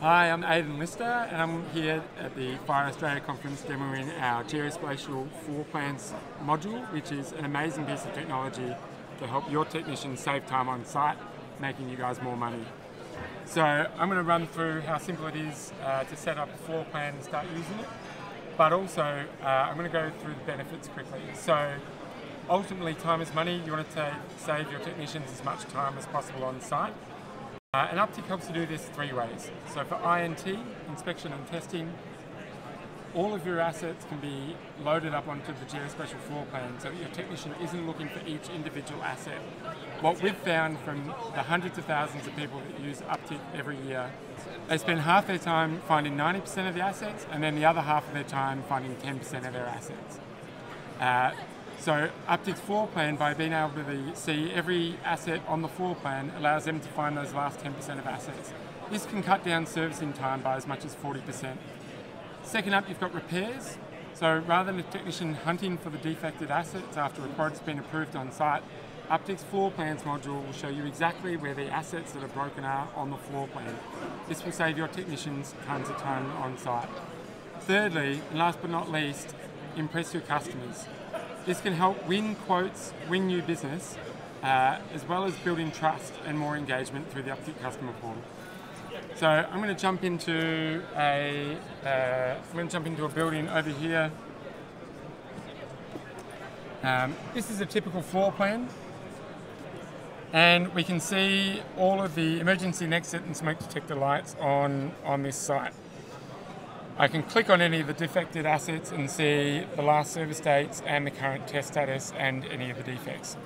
Hi, I'm Aidan Lister and I'm here at the Fire Australia conference demoing our geospatial floor plans module, which is an amazing piece of technology to help your technicians save time on site, making you guys more money. So I'm going to run through how simple it is uh, to set up a floor plan and start using it, but also uh, I'm going to go through the benefits quickly. So ultimately time is money, you want to save your technicians as much time as possible on site. Uh, and Uptick helps you do this three ways. So for INT, inspection and testing, all of your assets can be loaded up onto the geospatial floor plan so your technician isn't looking for each individual asset. What we've found from the hundreds of thousands of people that use Uptick every year, they spend half their time finding 90% of the assets and then the other half of their time finding 10% of their assets. Uh, so Uptick's floor plan, by being able to see every asset on the floor plan, allows them to find those last 10% of assets. This can cut down servicing time by as much as 40%. Second up, you've got repairs. So rather than a technician hunting for the defected assets after a quote's been approved on site, Uptick's floor plans module will show you exactly where the assets that are broken are on the floor plan. This will save your technicians tons of time on site. Thirdly, and last but not least, impress your customers. This can help win quotes, win new business, uh, as well as building trust and more engagement through the Uptick customer portal. So I'm going to jump into a, uh, I'm going to jump into a building over here. Um, this is a typical floor plan, and we can see all of the emergency and exit and smoke detector lights on on this site. I can click on any of the defected assets and see the last service dates and the current test status and any of the defects.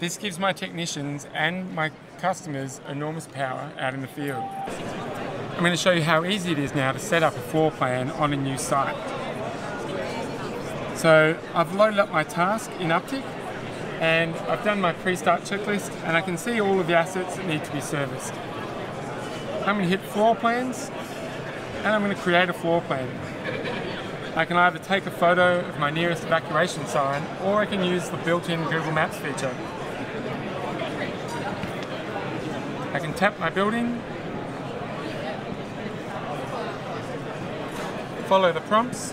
This gives my technicians and my customers enormous power out in the field. I'm going to show you how easy it is now to set up a floor plan on a new site. So I've loaded up my task in Uptick and I've done my pre-start checklist and I can see all of the assets that need to be serviced. I'm going to hit floor plans and I'm going to create a floor plan. I can either take a photo of my nearest evacuation sign or I can use the built-in Google Maps feature. I can tap my building, follow the prompts,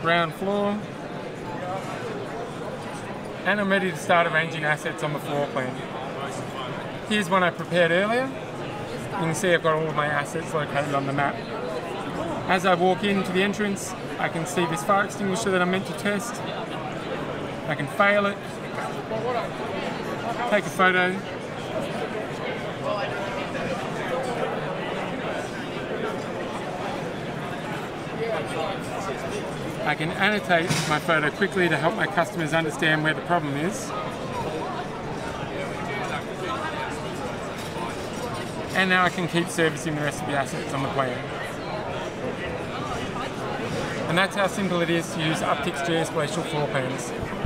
ground floor, and I'm ready to start arranging assets on the floor plan. Here's one I prepared earlier. You can see I've got all of my assets located on the map. As I walk into the entrance, I can see this fire extinguisher that I'm meant to test. I can fail it, take a photo, I can annotate my photo quickly to help my customers understand where the problem is. And now I can keep servicing the rest of the assets on the plan. And that's how simple it is to use Uptick's geospatial floor plans.